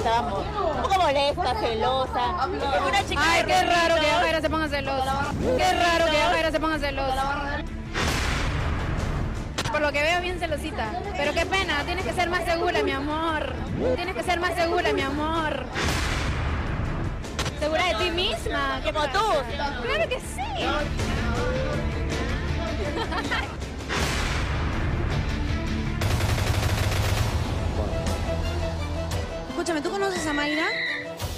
estábamos un poco molesta, celosa. Una chica Ay, qué raro que. Yajaira se ponga celosa. Qué raro que Yajaira se ponga celosa. Por lo que veo, bien celosita. Pero qué pena, tienes que ser más segura, mi amor. Tienes que ser más segura, mi amor. ¿Segura de ti misma? Como tú. Claro que sí. conoces a Mayra?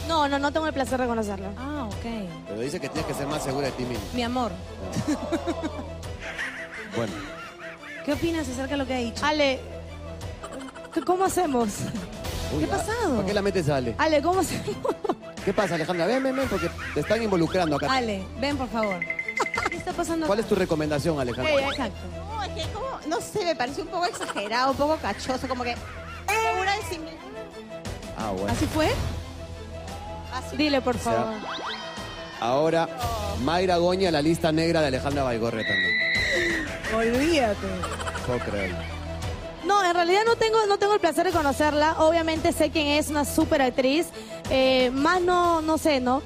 No, no, no tengo el placer de conocerla. Ah, ok. Pero dice que tienes que ser más segura de ti mismo. Mi amor, Bueno, ¿qué opinas acerca de lo que ha dicho? Ale, ¿qué- ¿cómo hacemos? uy, ¿Qué ha pasado? ¿Por qué la metes a Ale? Ale, ¿cómo hacemos? ¿Qué pasa, Alejandra? Ven, ven, ven, porque te están involucrando acá. Ale, ven por favor. ¿Qué está pasando ¿Cuál es tu recomendación, Alejandra? Exacto. No, es que como, no sé, me pareció un poco exagerado, un poco cachoso, como que Ah, bueno. ¿Así fue? Así. Dile, por sea, favor. Ahora, Mayra Goña, la lista negra de Alejandra Baigorre también. Olvídate. Puedo creerlo. No, en realidad no tengo, no tengo el placer de conocerla. Obviamente sé quién es, una súper actriz. Eh, más no, no sé, ¿no?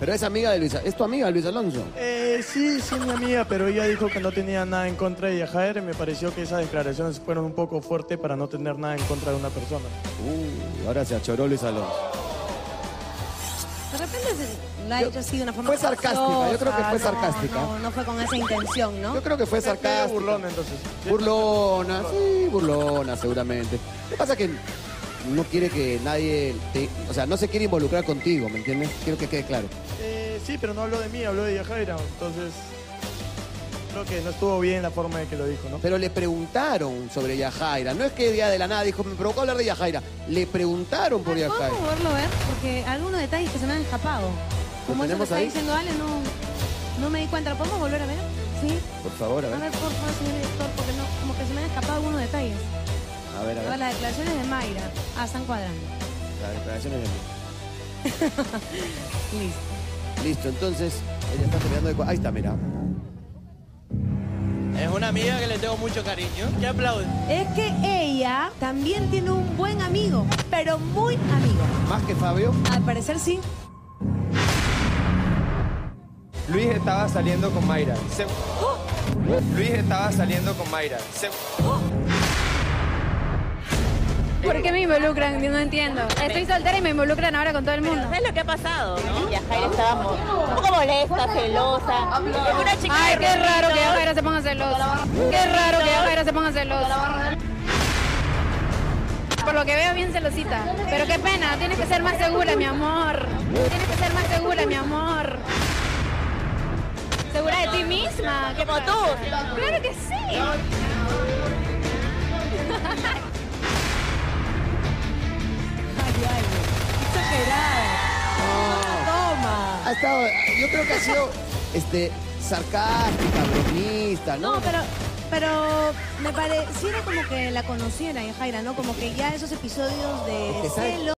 Pero es amiga de Luis, ¿es tu amiga Luis Alonso? Eh, sí, sí, mi amiga, pero ella dijo que no tenía nada en contra de Yajair y me pareció que esas declaraciones fueron un poco fuertes para no tener nada en contra de una persona. Uh, ahora se achoró Luis Alonso. De repente se- lo ha hecho así de una forma Fue sarcástica, yo creo que fue no, sarcástica. No, no fue con esa intención, ¿no? Yo creo que fue Medio sarcástico. burlón, entonces. Burlona, sí, burlona, seguramente. Lo que pasa es que no quiere que nadie, te- o sea, no se quiere involucrar contigo, ¿me entiendes? Quiero que quede claro. Eh, sí, pero no habló de mí, habló de Yajaira, entonces creo que no estuvo bien la forma de que lo dijo, ¿no? Pero le preguntaron sobre Yajaira. No es que día de la nada dijo, me provocó hablar de Yajaira. Le preguntaron por ¿Podemos Yajaira. volverlo a ver? Porque algunos detalles que se me han escapado. Como eso que está ahí? diciendo Ale, no, no me di cuenta. ¿Lo podemos volver a ver? Sí. Por favor, a A ver. ver, por favor, señor director, porque no, como que se me han escapado algunos detalles. Las declaraciones de Mayra. Ah, están cuadrando. Las declaraciones de mí. Listo. Listo, entonces, ella está terminando de... Ahí está, mira. Es una amiga que le tengo mucho cariño. ¿Qué aplaude? Es que ella también tiene un buen amigo, pero muy amigo. Más que Fabio. Al parecer sí. Luis estaba saliendo con Mayra. Se- Luis estaba saliendo con Mayra. Se- ¿Por qué me involucran? No entiendo. Estoy soltera y me involucran ahora con todo el mundo. ¿Sabes lo que ha pasado? No? Yajaira estábamos un poco molesta, celosa. Una chica Ay, qué raro que. Yajaira se ponga celosa. Qué raro que Yajaira se ponga celosa. Por lo que veo, bien celosita. Pero qué pena, tienes que ser más segura, mi amor. Tienes que ser más segura, mi amor. ¿Segura de ti misma? ¿Qué Como tú. Claro que sí. Ha estado, yo creo que ha sido este, sarcástica, bromista, ¿no? No, pero, pero me pareciera como que la conociera, Jaira, ¿no? Como que ya esos episodios de Es que, ¿sabes? celo